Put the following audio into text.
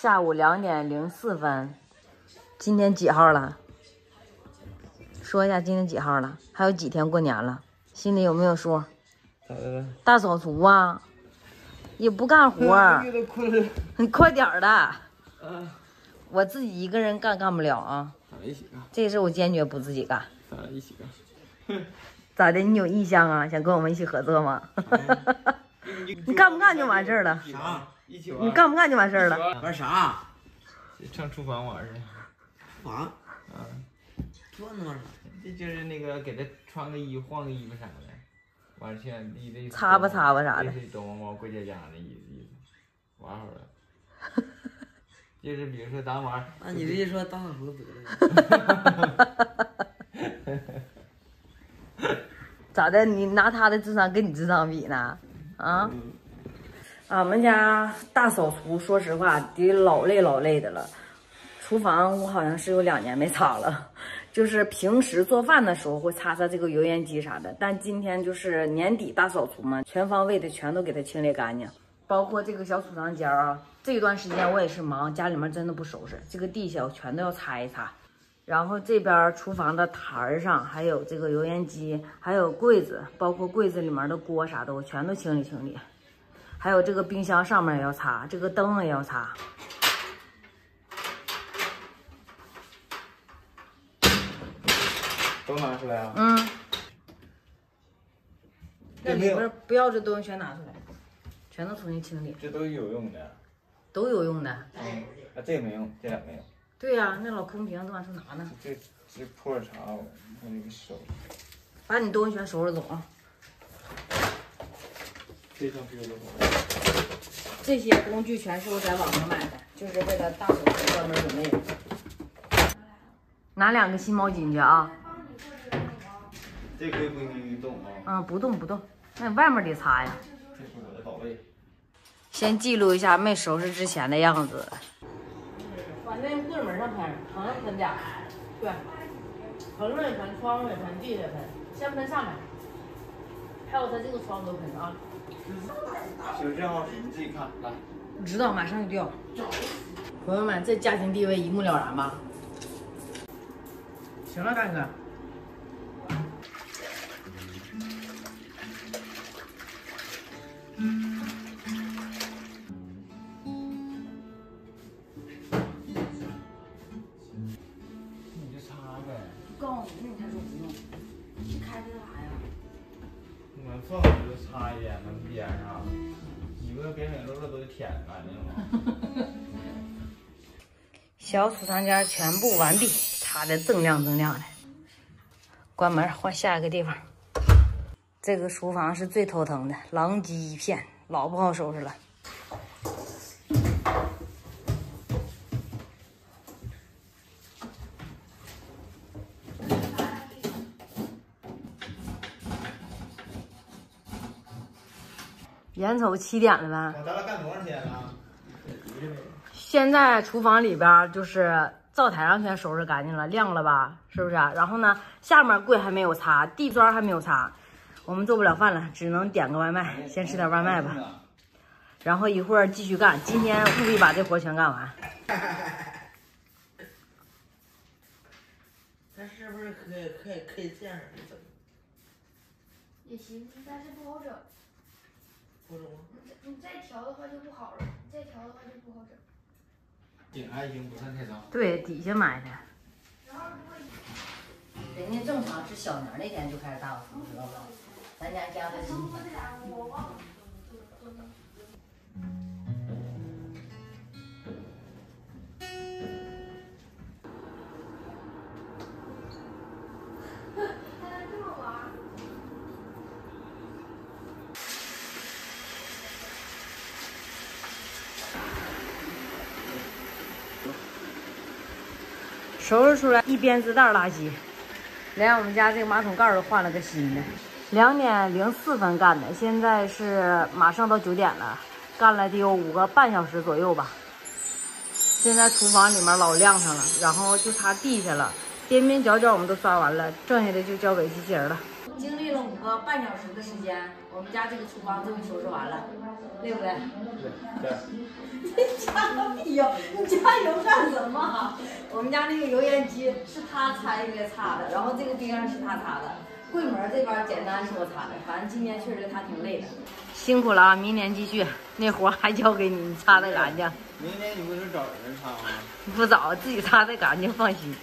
下午两点零四分，今天几号了？说一下今天几号了？还有几天过年了？心里有没有数？咋的了？大扫除啊，也不干活。你 快点儿的，啊，我自己一个人干干不了啊，一起干，这事我坚决不自己干。咱俩一起干。咋的？你有意向啊？想跟我们一起合作吗？你干不干就完事儿了，啥？一起玩。你干不干就完事儿了。玩啥？上厨房玩去。啊？嗯，这能玩啥？这就是那个给他穿个衣服、换个衣服啥的，完了现在你这擦吧擦吧啥的这是躲猫猫过家家的意思意思，玩好了。就是比如说咱玩，那你这一说大扫除得了。咋的？你拿他的智商跟你智商比呢？啊？俺们家大扫除，说实话得老累老累的了。厨房我好像是有两年没擦了，就是平时做饭的时候会擦擦这个油烟机啥的，但今天就是年底大扫除嘛，全方位的全都给它清理干净，包括这个小储藏间啊。这段时间我也是忙，家里面真的不收拾，这个地下我全都要擦一擦。然后这边厨房的台儿上，还有这个油烟机，还有柜子，包括柜子里面的锅啥的，我全都清理清理。还有这个冰箱上面也要擦，这个灯也要擦。都拿出来啊。嗯，那有没有里边不要这东西全拿出来，全都重新清理，这都有用的。都有用的。嗯，啊，这个没用，这俩没用。对呀、那老空瓶都往出拿呢，这这破茶，我给收。把你东西全收拾走啊。这些工具全是我在网上买的，就是为了大扫除专门准备的。拿两个新毛巾去啊。这可以不允许动啊，嗯，不动不动，那你外面得擦呀。这是我的宝贝。先记录一下没收拾之前的样子。把那柜门上喷，横着喷点儿，对，横着也喷，窗户也喷，地下也喷，先喷上面，还有它这个窗都喷啊。就这样，你自己看，来。我知道，马上就掉。朋友们，这家庭地位一目了然吧？行了，大哥。你就擦呗，告诉你，那你才说不用，你开这干啥呀？门缝就擦一点，门边上，你不边边漏漏都得舔干净吗？小储藏间全部完毕，擦的锃亮锃亮的。关门，换下一个地方。这个厨房是最头疼的，狼藉一片，老不好收拾了。眼瞅七点了呗，咱俩干多长时间了？现在厨房里边就是灶台上全收拾干净了，亮了吧，是不是？然后呢，下面柜还没有擦，地砖还没有擦，我们做不了饭了，只能点个外卖，先吃点外卖吧。然后一会儿继续干，今天务必把这活全干完。咱是不是可以可以可以这样？也行，但是不好整。不中吗？你再你再调的话就不好了，你再调的话就不好整。顶还行，不算太脏。对，底下买的。然后如果人家正常是小年那天就开始大扫除，知道吧？咱家家的今说天。收拾出来一编织袋垃圾，连我们家这个马桶盖都换了个新的。两点零四分干的，现在是马上到九点了，干了得有五个半小时左右吧。现在厨房里面老亮堂了，然后就擦地下了，边边角角我们都刷完了，剩下的就交给机器人了。经历了五个半小时的时间，我们家这个厨房终于收拾完了，对不对？对，你加个屁呀！你加油干什么？我们家那个油烟机是他擦应该擦的，然后这个冰箱是他擦的，柜门这边简单是我擦的，反正今天确实他挺累的，辛苦了啊！明年继续，那活还交给你，你擦的干净，明年你不是找人擦吗？不找，自己擦的干净，放心。